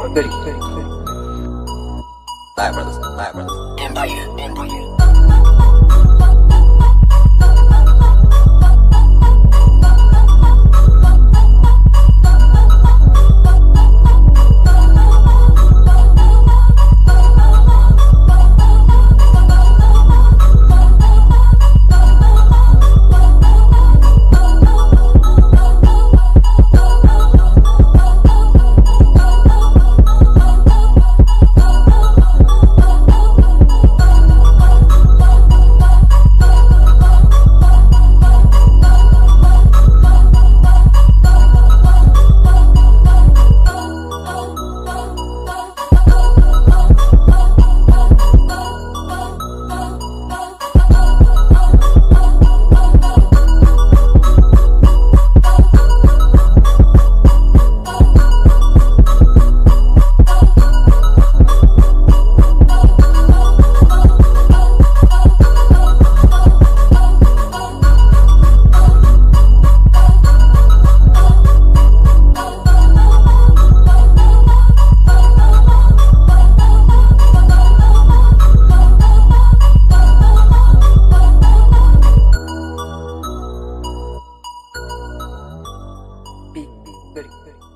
Goody, goody, goody. Live brothers, live brothers. Empire, Empire. Perfecto.